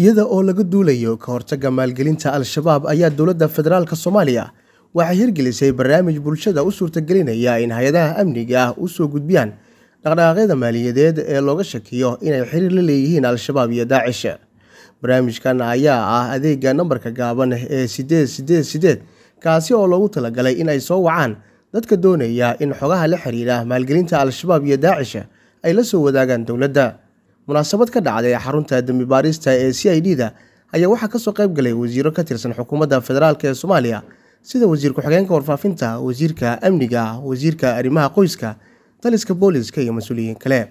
iyada oo laga duulayo ka hortagga maalgelinta al-shabaab ayaa dowladda federaalk soomaaliya waxay hirgelisay barnaamij bulshada u suurtagelinaya in hay'adaha amniga ah u soo gudbiyaan dhaqdhaqaaqyada maaliyadeed ee looga shakiyo inay xiriir la leeyihiin al-shabaab iyo daacish barnaamijkan ayaa ah adeega nambarka gaaban ee sideed sideed sideed kaasi oo loogu talagalay in ay soo wacaan dadka doonaya in xogaha la xiriira maalgelinta al-shabaab iyo daacish ay la soo wadaagaan dowladda munaasabad ka dhacday xarunta dembi baarista ee c i d da ayaa waxaa ka soo qayb galay wasiiro ka tirsan xukuumadda federaalk ee soomaaliya sida wasiir ku-xigeenka warfaafinta wasiirka amniga wasiirka arrimaha qoyska taliska booliska iyo mas'uuliyiin kale.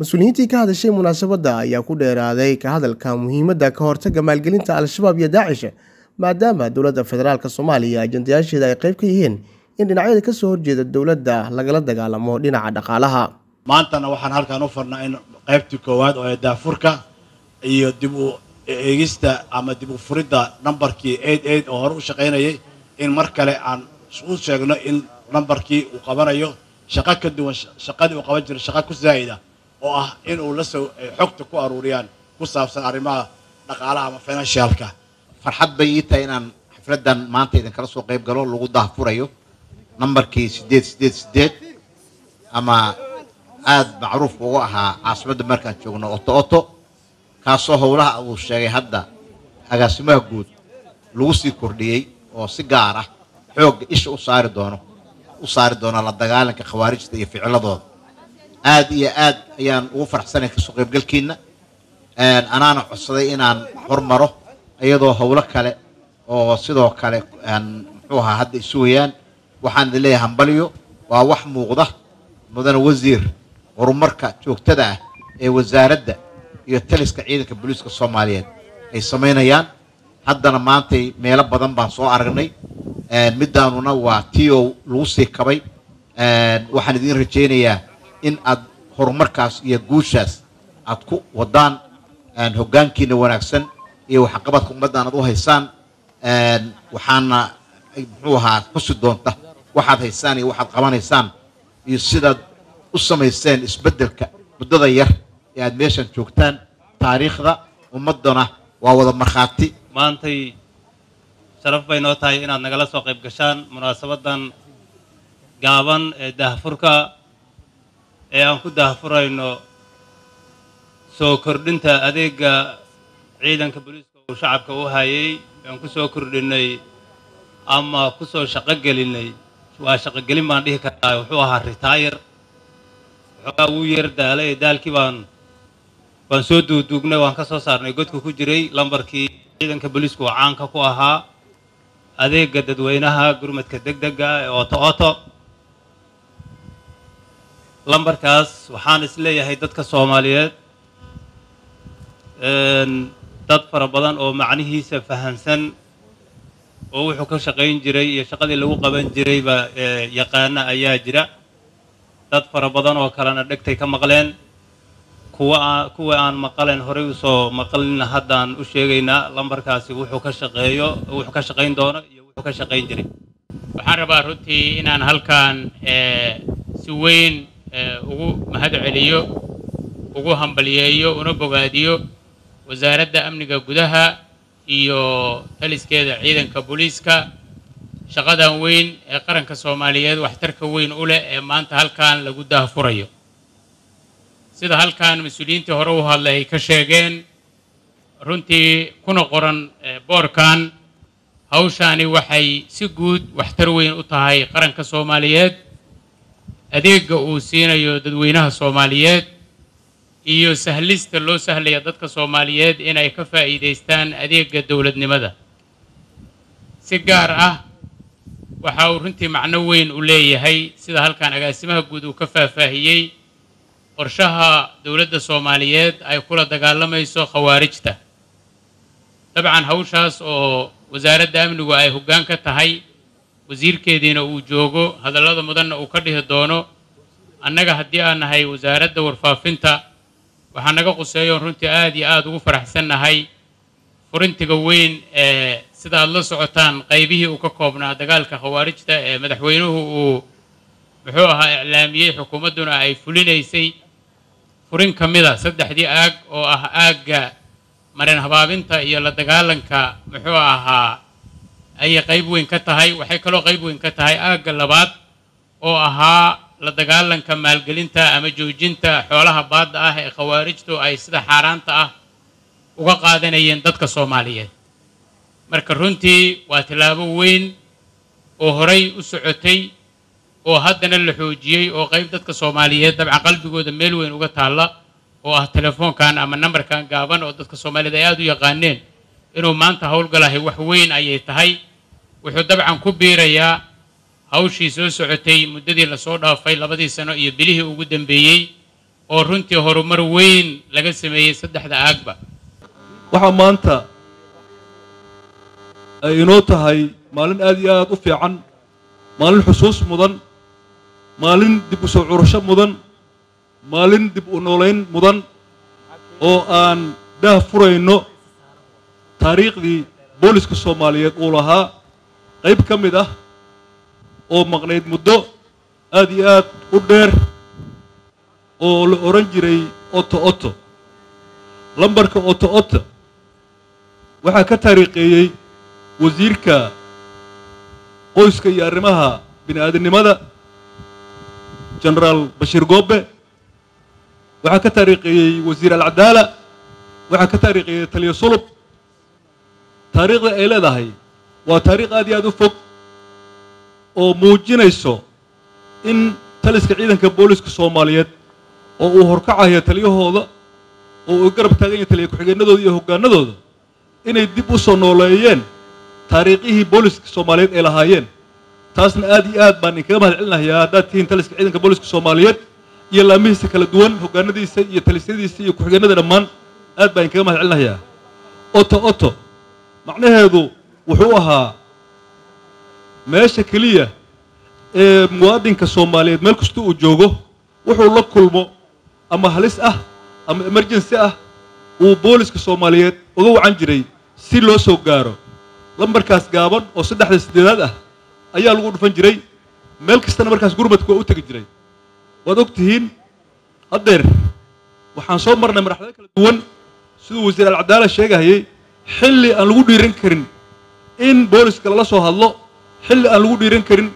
Mas'uuliyiintii ka hadashay munaasabadda ayaa ku dheeraaday ka hadalka muhiimadda ka hortagga maalgelinta al-shabaab iyo daacish maadaama dowladda federaalk soomaaliya ajandayaasheeda ay qayb ka yihiin in dhinacyada ka soo horjeeda dowladda lagala dagaalamo dhinaca dhaqaalaha maantana waxaan halkaan u farnaa in qaybtii koowaad oo ee daafurka iyo dib u eegista ama dib u furidda nambarkii aid aid oo hore u shaqaynayay in mar kale aan u sheegno in nambarkii uu qabanayo shaqo ka duwan shaqadii uu qaban jiray shaqo ku zaa'ida oo ah in uu la soo xogta ku aruuriyaan ku saabsan arrimaha dhaqaalaha ama financialka. Farxad bay ii tahay inaan xafladdan maanta idinkala soo qayb galo lagu daahfurayo nambarkii siddeed siddeed siddeed ama aada macruuf ugu ahaa caasimadda markaan joogno oto oto kaasoo howlaha uu sheegay hadda agaasimaha guud lagu sii kordhiyey oo si gaar ah xoogga isha u saari doono u saari doono la dagaalanka khawaarijta iyo ficiladooda. Aada iyo aad ayaan ugu faraxsanay ka soo qaybgalkiina anaana codsaday inaan hormaro iyadoo howlo kale oo sidoo kale muxuu ahaa hadda isugayaan waxaan idin leeyahay hambalyo waa wax muuqda mudane wasiir horumarka joogtada ah ee wasaaradda iyo taliska ciidanka booliiska soomaaliyeed ay samaynayaan haddana maantay meelo badan baan soo aragnay. Middaanuna waa t o lagu sii kabay. Waxaan idiin rajaynayaa in aad horumarkaas iyo guushaas aad ku wadaan hoggaankiina wanaagsan iyo waxqabadka ummadda aad u haysaan. Waxaana muxuu ahaa xusi doonta. Waxaad haysaan iyo waxaad qabanaysaan. Iyo sidaad u samayseen isbeddelka muddada yar ee aad meeshan joogtaan taariikhda ummaddana waa wada markhaati. Maantay sharaf bay noo tahay inaad nagala soo qayb gashaan munaasabaddan gaaban ee daahfurka ee aan ku daahfurayno soo kordhinta adeega ciidanka booliiska uu shacabka u hayay aan ku soo kordhinay ama ku soo shaqo gelinay. Waa shaqogelin baan dhihi karaa wuxuu ahaa ritaayar waxoogaa wuu yeer daalay daalkii baan waan soo duuduugnay waan ka soo saarnay. Godka ku jiray lambarkii ciidanka booliisku oo caanka ku ahaa. Adeega dadweynaha gurmadka deg dega ee oto oto. Lambarkaas waxaan is leeyahay dadka soomaaliyeed. Dad fara badan oo macnihiisa fahamsan oo wuxuu ka shaqayn jiray iyo shaqadii lagu qaban jirayba yaqaana ayaa jira dad fara badan oo kalena dhegtay ka maqleen. Kuwa aan maqalen horey u soo maqlina haddaan u sheegaynaa lambarkaasi wuxuu ka shaqeeyo wuxuu ka shaqayn doono iyo wuxuu ka shaqayn jiray. Waxaan rabaa runtii inaan halkan si weyn ugu mahad celiyo ugu hambaliyeeyo una bogaadiyo wasaaradda amniga gudaha iyo taliskeeda ciidanka booliiska shaqadan weyn ee qaranka soomaaliyeed waxtarka weyn u leh ee maanta halkan lagu daahfurayo. Sida halkan mas'uuliyiintii hore u hadlay ay ka sheegeen runtii kuna qoran boorkan hawshaani waxay si guud waxtar weyn u tahay qaranka soomaaliyeed adeega uu siinayo dadweynaha soomaaliyeed iyo sahlista loo sahlaya dadka soomaaliyeed inay ka faa'iidaystaan adeega dowladnimada. Si gaar ah waxa uu runtii macno weyn u leeyahay sida halkan agaasimaha guud uu ka faahfaahiyey. Qorshaha dowladda soomaaliyeed ay kula dagaalamayso khawaarijta. Dabcan hawshaas oo wasaaradda amnigu ay hoggaan ka tahay wasiirkeediina uu joogo hadallada mudanna uu ka dhihi doono annaga haddii aan nahay wasaaradda warfaafinta waxaa naga quseeyoon runtii aad iyo aada ugu faraxsannahay furintiga weyn ee sida aad la socotaan qaybihii uu ka koobnaa dagaalka khawaarijta ee madaxweynuhu uu muxuu ahaa iclaamiyey xukuumadduna ay fulinaysay furin ka mid a saddexdii aag oo ah aagga marin habaabinta iyo la dagaalanka muxuu ahaa ayay qayb weyn ka tahay waxay kaloo qayb weyn ka tahay aagga labaad oo ahaa la dagaalanka maalgelinta ama joojinta xoolaha baadda ah ee khawaarijtu ay sida xaaraanta ah uga qaadanayeen dadka soomaaliyeed marka runtii waa tillaabo weyn oo horay u socotay oo haddana la xoojiyey oo qayb dadka soomaaliyeed dabcan qalbigooda meel weyn uga taalla oo ah telefoonkan ama nambarkan gaaban oo dadka soomaaliyeed ay aada u yaqaaneen inuu maanta howlgalahay wax weyn ayay tahay. Wuxuu dabcan ku biirayaa hawshii soo socotay muddadii la soo dhaafay labadii sano iyo bilihii ugu dambeeyey oo runtii horumar weyn laga sameeyey saddexda aagba waxaa maanta ay inoo tahay maalin aad iyo aad u fiican maalin xusuus mudan maalin dib u soo curasho mudan maalin dib u noolayn mudan oo aan daah furayno. Taariikhdii booliska soomaaliyeed uu lahaa qayb ka mid ah oo maqnayd muddo aad iyo aad u dheer oo la odhan jiray oto oto lambarka oto oto waxaa ka taariikheeyey wasiirka qoyska iyo arrimaha bini aadamnimada genaraal bashiir goobe waxaa ka taariikheeyey wasiir alcadaala waxaa ka taariikheeyey taliya sulub. Taariikhda ay leedahay waa taariikh aad iyo aad u fog oo muujinayso in taliska ciidanka booliska soomaaliyeed oo uu horkacayo taliyahooda oo uu garab taagan yahay taliya ku-xigeenadooda iyo hoggaanadooda inay dib u soo nooleeyeen taariikhihii booliska soomaaliyeed ay lahaayeen taasna aad iyo aad baan inkaga mahad celinayaa haddaad tihiin taliska ciidanka booliska soomaaliyeed iyo laamihiisa kala duwan hoggaanadiisa iyo talisyadiisa iyo ku-xigeenada dhammaan aad baan inkaga mahad celinayaa oto oto. Macnaheedu wuxuu ahaa meesha keliya ee muwaadinka soomaaliyeed meel kasta uu joogo wuxuu la kulmo. Ama halis ah ama emergency ah uu booliska soomaaliyeed uga wacan jiray si loo soo gaaro lambarkaas gaaban oo saddexda siddeedaad ah ayaa lagu dhufan jiray. Meel kastana markaas gurmadka waa u tegi jiray. Waad og tihiin haddeer waxaan soo marnay marxalado kala duwan siduu wasiir alcadaala sheegahayay xilli aan lagu dhiiran karin in booliska lala soo hadlo xilli aan lagu dhiiran karin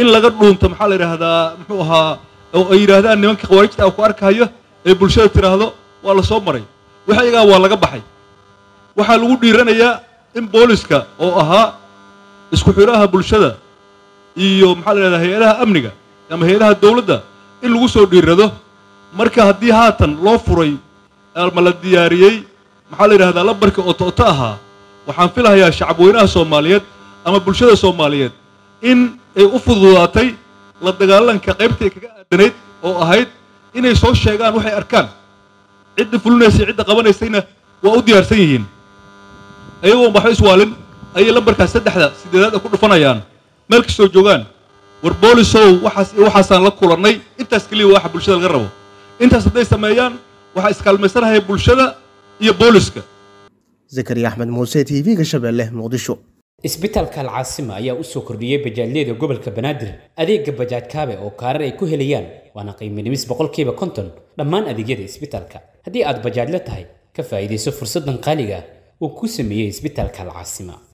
in laga dhuunto maxaa la yidhaahdaa muxuu ahaa oo ay yidhaahdaan nimanka khawaarijta ku arkayo ee bulshada tidhaahdo waa la soo maray. Waxa iyagaa waa laga baxay. Waxaa lagu dhiiranayaa in booliska oo ahaa isku xidhaha bulshada iyo maxaa la yidhahdaa hay'adaha amniga ama hay'adaha dowladda in lagu soo dhiirado. Marka haddii haatan loo furay ama la diyaariyey maxaa la yidhahdaa lambarka oto oto ahaa waxaan filahayaa shacabweynaha soomaaliyeed ama bulshada soomaaliyeed in ay u fududaatay la dagaalanka qaybtay kaga aadanayd oo ahayd inay soo sheegaan waxay arkaan. Cidda fulinaysay cidda qabanaysayna waa u diyaarsan yihiin ayagoon waxba iswaalin? Ayay lambarkaas saddexda sideedaad ku dhufanayaan. Meel kastoo joogaan war boolisow waxaas waxaasaan la kulannay intaas keliya waxa bulshada laga rabo. Intaas hadday sameeyaan waxaa iskaalmaysanahaya bulshada iyo booliska. Zakariya axmed muuse t v-ga shabeelle muqdisho. Isbitaalka alcaasima ayaa u soo kordhiyey bajaajyada gobolka banaadir. Adeega bajaaj kaabe oo kaarar ay ku helayaan waana qiimo dhimis boqolkiiba konton. Dhammaan adeegyada isbitaalka. Haddii aad bajaajla tahay ka faa'iidayso fursaddan qaaliga uu ku sameeyey isbitaalka alcaasima